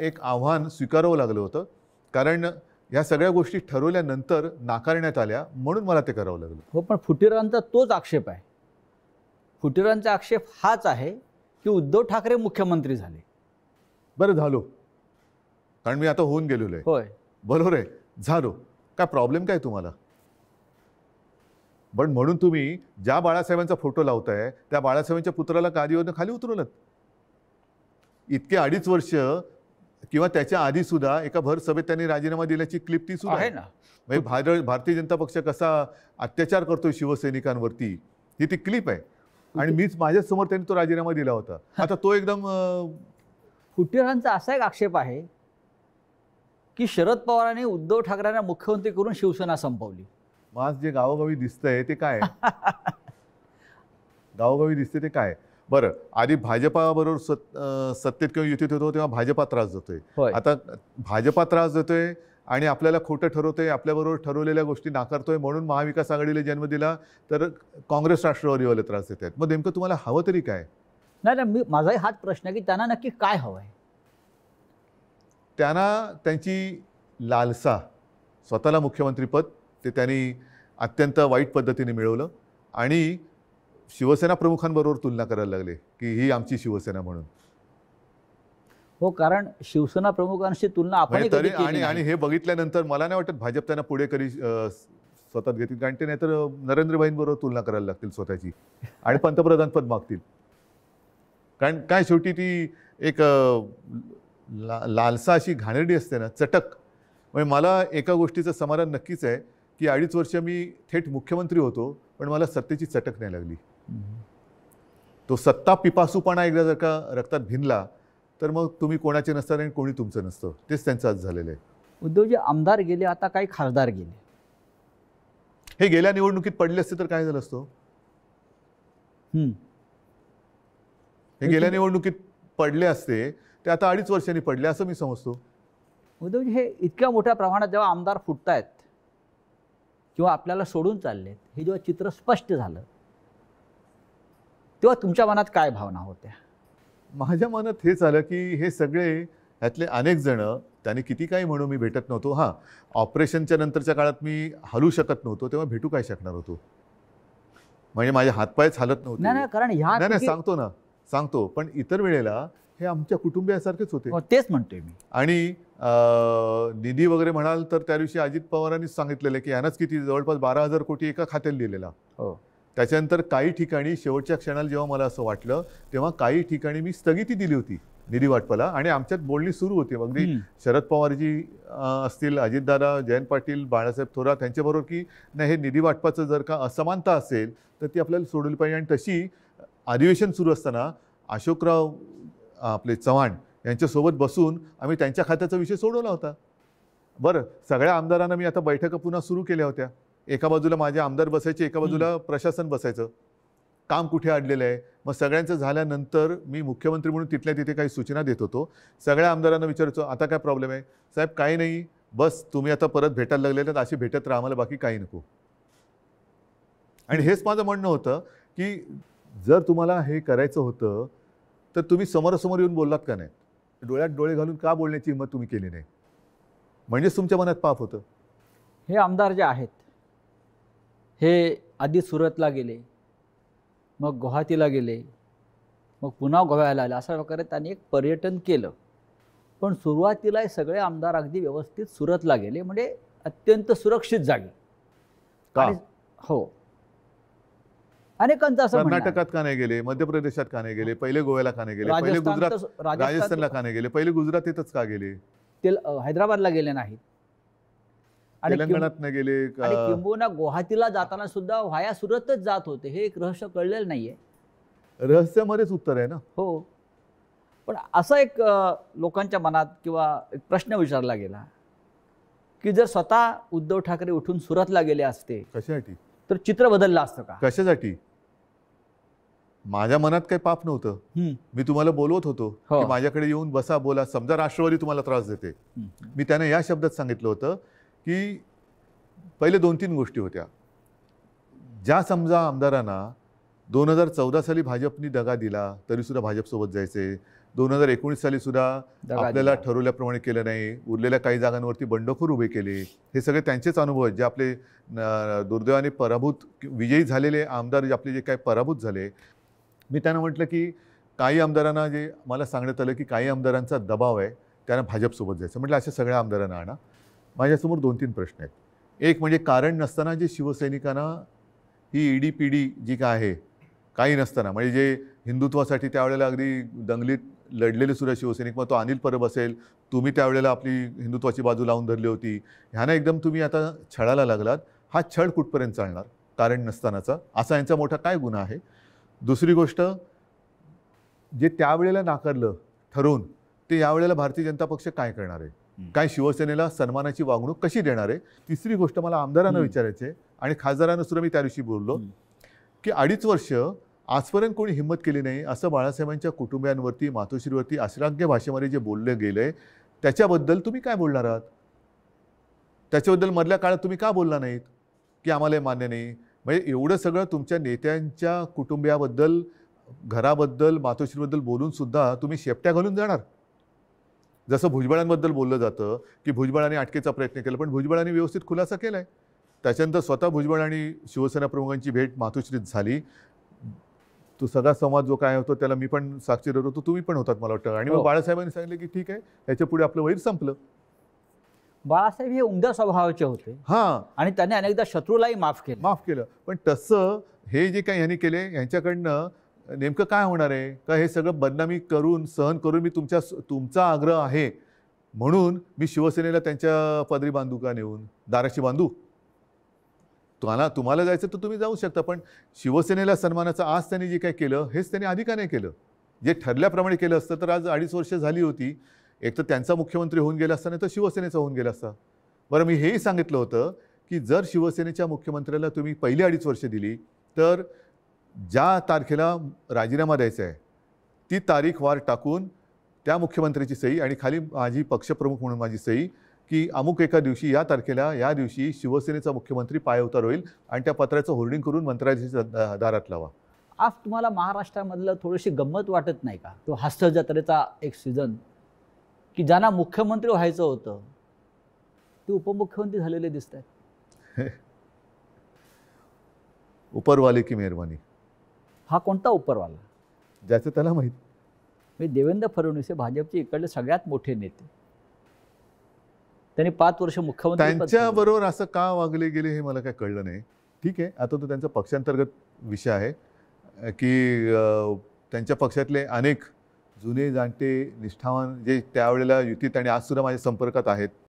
एक आव्हान स्वीकारावं लागलं होतं. कारण ह्या सगळ्या गोष्टी ठरवल्यानंतर नाकारण्यात आल्या म्हणून मला ते करावं लागलं. हो पण फुटीरांचा तोच आक्षेप आहे. फुटीरांचा आक्षेप हाच आहे की उद्धव ठाकरे मुख्यमंत्री झाले. बरं झालो. कारण मी आता होऊन गेलेलो आहे. होय. बरोबर आहे. झालो. काय प्रॉब्लेम काय तुम्हाला? पण म्हणून तुम्ही ज्या बाळासाहेबांचा फोटो लावताय त्या बाळासाहेबांच्या पुत्राला गादीवरनं खाली उतरवलं इतके अडीच वर्ष किंवा त्याच्या आधी सुद्धा एका भर सभेत त्यांनी राजीनामा दिल्याची क्लिप ती सुद्धा आहे ना. म्हणजे भार- भारतीय जनता पक्ष कसा अत्याचार करतोय शिवसैनिकांवरती ही ती क्लिप आहे. आणि मीच माझ्याच समोर त्यांनी तो राजीनामा दिला होता. आता तो एकदम फुटीरांचा असा एक आक्षेप आहे की शरद पवारांनी उद्धव ठाकरेंना मुख्यमंत्री करून शिवसेना संपवली. आज जे गावोगावी दिसतंय ते काय गावोगावी दिसते ते काय बरं आधी भाजपाबरोबर सत सत्तेत किंवा युतीत होतो तेव्हा भाजपा त्रास देतोय. आता भाजपा त्रास देतोय आणि आपल्याला खोटं ठरवतोय आपल्याबरोबर ठरवलेल्या गोष्टी नाकारतोय म्हणून महाविकास आघाडीला जन्म दिला तर काँग्रेस राष्ट्रवादीवाले त्रास देत आहेत. मग नेमकं तुम्हाला हवं तरी काय? नाही नाही मी माझाही हाच प्रश्न आहे की त्यांना नक्की काय हवं आहे त्यांना त्यांची लालसा स्वतःला मुख्यमंत्रीपद ते त्यांनी अत्यंत वाईट पद्धतीने मिळवलं आणि शिवसेना प्रमुखांबरोबर तुलना करायला लागले की ही आमची शिवसेना म्हणून. हो कारण शिवसेना प्रमुखांशी तुलना आपण म्हणजे तरी आणि आणि हे बघितल्यानंतर मला नाही वाटत भाजप त्यांना पुढे कधी अं, स्वतःत घेतील. कारण ते नाहीतर नरेंद्रभाईंबरोबर तुलना करायला लागतील स्वतःची. आणि पंतप्रधान पद मागतील. कारण काय शेवटी ती एक ला लालसा अशी घाणेरडी असते ना चटक. म्हणजे मला एका गोष्टीचं समाधान नक्कीच आहे की अडीच वर्ष मी थेट मुख्यमंत्री होतो पण मला सत्तेची चटक नाही लागली. तो सत्ता पिपासूपणा एकदा जर का रक्तात भिनला तर मग तुम्ही कोणाचे नसतात आणि कोणी तुमचं नसतं. तेच त्यांचं आज झालेलं आहे. उद्धवजी आमदार गेले आता काही खासदार गेले. हे गेल्या निवडणुकीत पडले असते तर काय झालं असतं. हे गेल्या निवडणुकीत पडले असते ते आता अडीच वर्षांनी पडले असं मी समजतो. उद्धवजी हे इतक्या मोठ्या प्रमाणात जेव्हा आमदार फुटतायत किंवा आपल्याला सोडून चाललेत हे जेव्हा चित्र स्पष्ट झालं तेव्हा तुमच्या मनात काय भावना होत्या? माझ्या मनात हेच आलं की हे सगळे ह्यातले अनेक जण त्यांनी किती काही म्हणू मी भेटत नव्हतो. हां ऑपरेशनच्या नंतरच्या काळात मी हलू शकत नव्हतो तेव्हा भेटू काय शकणार होतो? म्हणजे माझे हातपायच हालत नव्हते. नाही नाही कारण ह्या नाही सांगतो ना सांगतो. पण इतर वेळेला हे आमच्या कुटुंबियासारखेच होते. हो, तेच म्हणतोय मी. आणि निधी वगैरे म्हणाल तर त्या दिवशी अजित पवारांनीच सांगितलेलं की यानंच किती जवळपास बारा हजार कोटी एका खात्याला दिलेला हो. त्याच्यानंतर काही ठिकाणी शेवटच्या क्षणाला जेव्हा मला असं वाटलं तेव्हा काही ठिकाणी मी स्थगिती दिली होती निधी वाटपाला आणि आमच्यात बोलणी सुरू होती. अगदी. शरद पवारजी असतील अजितदादा जयंत पाटील बाळासाहेब थोरात यांच्याबरोबर की नाही हे निधी वाटपाचं जर का असमानता असेल तर ती आपल्याला सोडवली पाहिजे. आणि तशी अधिवेशन सुरू असताना अशोकराव आपले चव्हाण यांच्यासोबत बसून आम्ही त्यांच्या खात्याचा विषय सोडवला होता. बरं सगळ्या आमदारांना मी आता बैठका पुन्हा सुरू केल्या होत्या. एका बाजूला माझे आमदार बसायचे एका बाजूला प्रशासन बसायचं. काम कुठे अडलेलं आहे? मग सगळ्यांचं झाल्यानंतर मी मुख्यमंत्री म्हणून तिथल्या तिथे काही सूचना देत होतो. सगळ्या आमदारांना विचारायचो आता काय प्रॉब्लेम आहे? साहेब काही नाही. बस तुम्ही आता परत भेटायला लागलेले आहेत अशी भेटत राहा आम्हाला बाकी काही नको. आणि हेच माझं म्हणणं होतं की जर तुम्हाला हे करायचं होतं तर तुम्ही समोरासमोर येऊन बोललात का नाही? डोळ्यात डोळे घालून का बोलण्याची हिंमत तुम्ही केली नाही? म्हणजेच तुमच्या मनात पाप होतं. हे आमदार जे आहेत हे आधी सुरतला गेले मग गुवाहाटीला गेले मग पुन्हा गोव्याला आले अशा प्रकारे त्यांनी एक पर्यटन केलं. पण सुरुवातीला सगळे आमदार अगदी व्यवस्थित सुरतला गेले म्हणजे अत्यंत सुरक्षित जागी. हो. अनेकांचं असं. कर्नाटकात का नाही गेले? मध्य प्रदेशात का नाही गेले? पहिले गोव्याला का नाही गेले? पहिले गुजरात राजस्थानला का नाही गेले? पहिले गुजरातीतच का गेले? ते हैदराबादला गेले नाहीत. तेलंगणात नाही गेले किंबहुना गुवाहाटीला जाताना सुद्धा व्हाया सुरतच जात होते. हे एक रहस्य कळलेलं नाहीये. रहस्यामध्येच उत्तर आहे ना? हो. पण असा एक लोकांच्या मनात किंवा एक प्रश्न विचारला गेला की जर स्वतः उद्धव ठाकरे उठून सुरतला गेले असते कशासाठी? तर चित्र बदललं असतं का? कशासाठी? माझ्या मनात काही पाप नव्हतं. मी तुम्हाला बोलवत होतो हो. की माझ्याकडे येऊन बसा बोला. समजा राष्ट्रवादी तुम्हाला त्रास देते. मी त्याने या शब्दात सांगितलं होतं की पहिले दोन तीन गोष्टी होत्या. ज्या समजा आमदारांना दोन हजार चौदा साली भाजपनी दगा दिला तरीसुद्धा भाजपसोबत जायचे. दोन हजार एकोणीस साली सुद्धा आपल्याला. ठरवल्याप्रमाणे केलं नाही. उरलेल्या काही जागांवरती बंडखोर उभे केले. हे सगळे त्यांचेच अनुभव आहेत. जे आपले दुर्दैवाने पराभूत विजयी झालेले आमदार जे आपले जे काही पराभूत झाले. मी त्यांना म्हटलं की काही आमदारांना जे मला सांगण्यात आलं की काही आमदारांचा दबाव आहे त्यांना भाजपसोबत जायचं. म्हटलं अशा सगळ्या आमदारांना आणा. माझ्यासमोर दोन तीन प्रश्न आहेत. एक म्हणजे कारण नसताना जे शिवसैनिकांना ही ईडी पीडी जी काय आहे काही नसताना म्हणजे जे हिंदुत्वासाठी त्यावेळेला अगदी दंगलीत लढलेले सुद्धा शिवसैनिक मग तो अनिल परब असेल तुम्ही त्यावेळेला आपली हिंदुत्वाची बाजू लावून धरली होती. ह्यानं एकदम तुम्ही आता छळाला लागलात. हा छळ कुठपर्यंत चालणार? कारण नसतानाचा. असा यांचा मोठा काय गुन्हा आहे? दुसरी गोष्ट जे त्यावेळेला नाकारलं ठरवून ते यावेळेला भारतीय जनता पक्ष काय करणार आहे? काय शिवसेनेला सन्मानाची वागणूक कशी देणार आहे? तिसरी गोष्ट मला आमदारांना. विचारायची आहे आणि खासदारांना सुद्धा मी त्या दिवशी बोललो. की अडीच वर्ष आजपर्यंत कोणी हिंमत केली नाही. असं बाळासाहेबांच्या कुटुंबियांवरती मातोश्रीवरती अश्राग्य भाषेमध्ये जे बोललं गेलंय त्याच्याबद्दल तुम्ही काय बोलणार आहात? त्याच्याबद्दल मधल्या काळात तुम्ही का बोलला नाहीत? की आम्हाला हे मान्य नाही? म्हणजे एवढं सगळं तुमच्या नेत्यांच्या कुटुंबियाबद्दल घराबद्दल मातोश्रीबद्दल बोलून सुद्धा तुम्ही शेपट्या घालून जाणार? जसं भुजबळांबद्दल बोललं जातं की भुजबळांनी अटकेचा प्रयत्न केला पण भुजबळांनी व्यवस्थित खुलासा केला आहे त्याच्यानंतर स्वतः भुजबळ आणि शिवसेना प्रमुखांची भेट मातोश्रीत झाली. तो सगळा संवाद जो काय होतो त्याला मी पण साक्षीदार होतो तुम्ही पण होतात मला वाटतं. आणि मग हो. बाळासाहेबांनी सांगितलं की ठीक आहे याच्यापुढे आपलं वैर संपलं. बाळासाहेब हे उमद्या स्वभावाचे होते. हां. आणि त्यांनी अनेकदा शत्रूलाही माफ केलं. माफ केलं. पण तसं हे जे काही ह्यांनी केले यांच्याकडनं नेमकं काय होणार आहे? का हे सगळं बदनामी करून सहन करून मी तुमच्या तुमचा आग्रह आहे? म्हणून मी शिवसेनेला त्यांच्या पदरी बांधू का नेऊन दाराशी बांधू? तुम्हाला तुम्हाला जायचं तर तुम्ही जाऊ शकता पण शिवसेनेला सन्मानाचं आज त्यांनी जे काय केलं हेच त्यांनी आधी का नाही केलं? जे ठरल्याप्रमाणे केलं असतं तर आज अडीच वर्ष झाली होती. एक तर त्यांचा मुख्यमंत्री होऊन गेला असता नाही तर शिवसेनेचा होऊन गेला असता. बरं मी हेही सांगितलं होतं की जर शिवसेनेच्या मुख्यमंत्र्याला तुम्ही पहिली अडीच वर्ष दिली तर ज्या तारखेला राजीनामा द्यायचा आहे ती तारीख वार टाकून त्या मुख्यमंत्र्याची सही आणि खाली माझी पक्षप्रमुख म्हणून माझी सही की अमुक एका दिवशी या तारखेला या दिवशी शिवसेनेचा मुख्यमंत्री पायउतार होईल आणि त्या पत्राचं होर्डिंग करून मंत्रालयाच्या दारात लावा. आज तुम्हाला महाराष्ट्रामधलं थोडीशी गंमत वाटत नाही का? तो हास्य जत्रेचा एक सीझन की ज्यांना मुख्यमंत्री व्हायचं होतं ते उपमुख्यमंत्री झालेले दिसत आहेत उपरवाले की मेहरबानी. हा कोणता उपरवाला? ज्याचं त्याला माहीत. म्हणजे देवेंद्र फडणवीस हे भाजपचे इकडले सगळ्यात मोठे नेते. त्यांनी पाच वर्ष मुख्यमंत्री पद त्यांच्या पाहिलं. बरोबर असं का वागले गेले हे मला काय कळलं नाही. ठीक आहे आता तो त्यांचा पक्षांतर्गत विषय आहे की त्यांच्या पक्षातले अनेक जुने जाणते निष्ठावान जे त्यावेळेला युतीत आणि आज सुद्धा माझ्या संपर्कात आहेत.